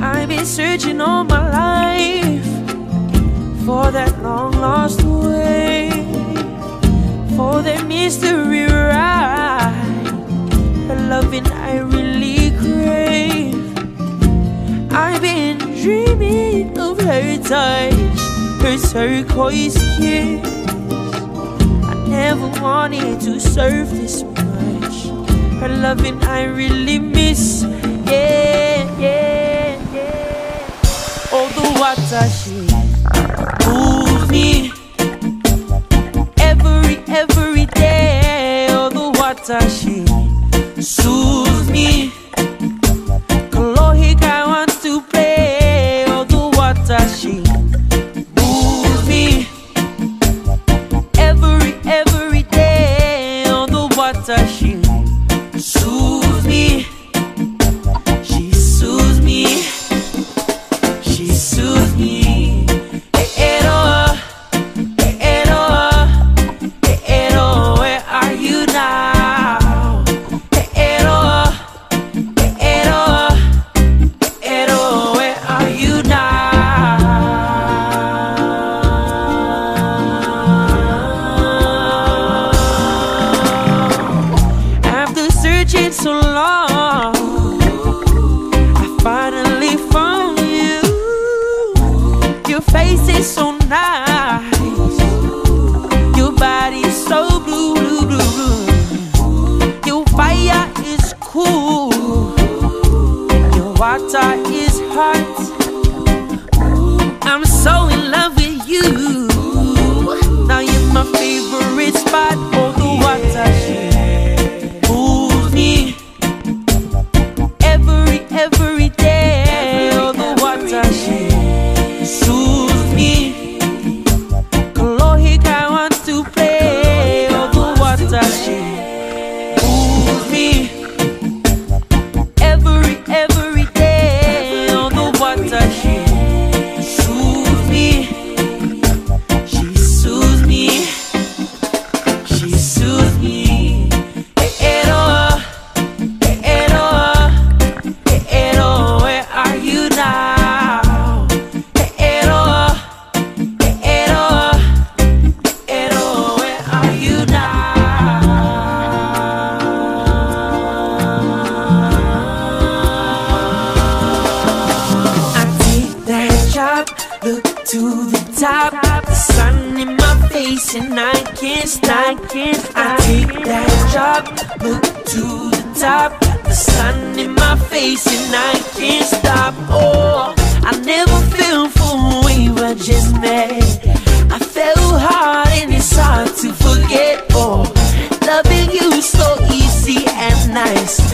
i've been searching all my life for that long lost way, for that mystery ride, a loving I. her touch, her turquoise kiss. I never wanted to serve this much. Her loving I really miss. Yeah, yeah, yeah. All the water she water is hot. to the top. The sun in my face and I can't stop. I take that job, look to the top. The sun in my face and I can't stop. Oh, I never feel for we were just met. I fell hard and it's hard to forget. Oh, loving you so easy and nice.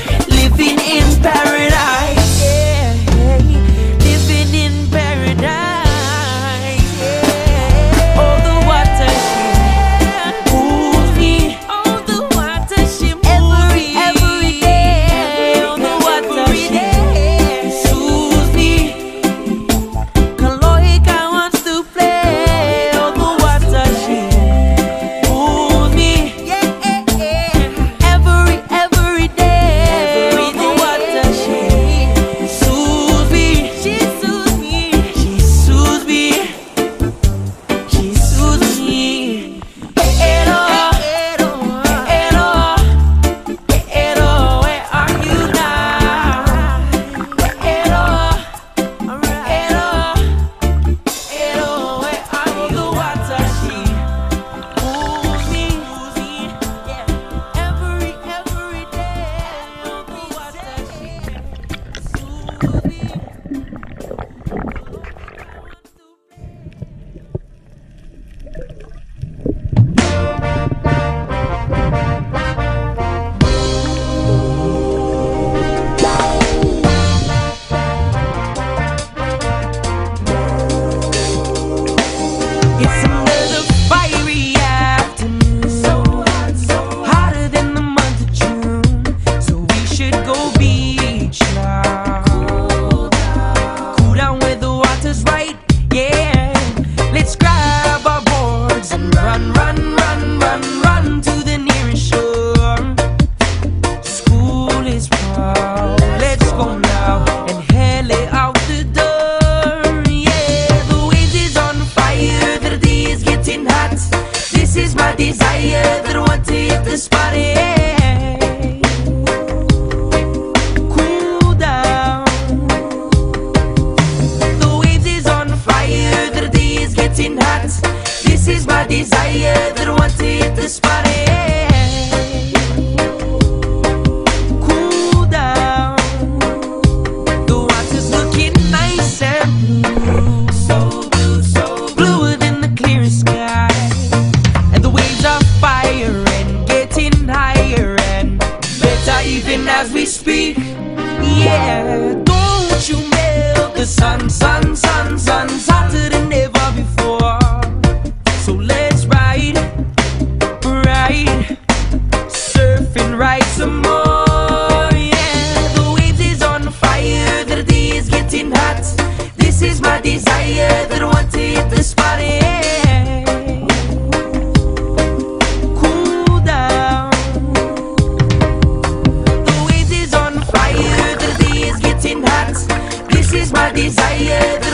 Desire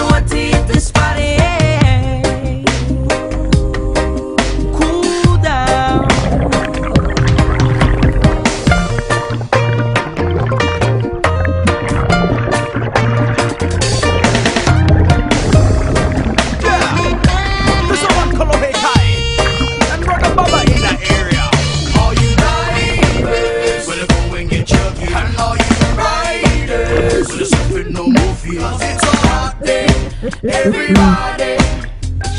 everybody.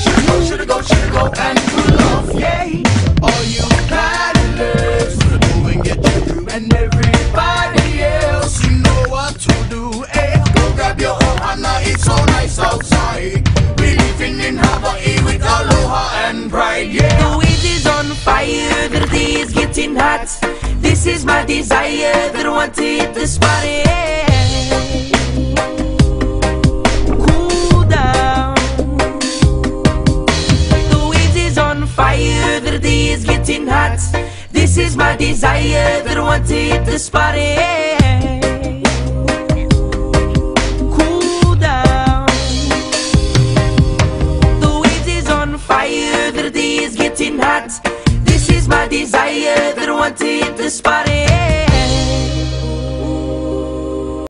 Shoulda go, shoulda go, shoulda go and pull off, yay. All you paddlers, go and get your crew. And everybody else, you know what to do. Hey, go grab your ohana, it's so nice outside. We living in Hawaii with aloha and pride, yeah. The waves is on fire, the day is getting hot. This is my desire that I want to hit the spot. Yeah. Desire that than one to hit the spot. Cool down. The waves is on fire, the day is getting hot. This is my desire that I want to hit the spot.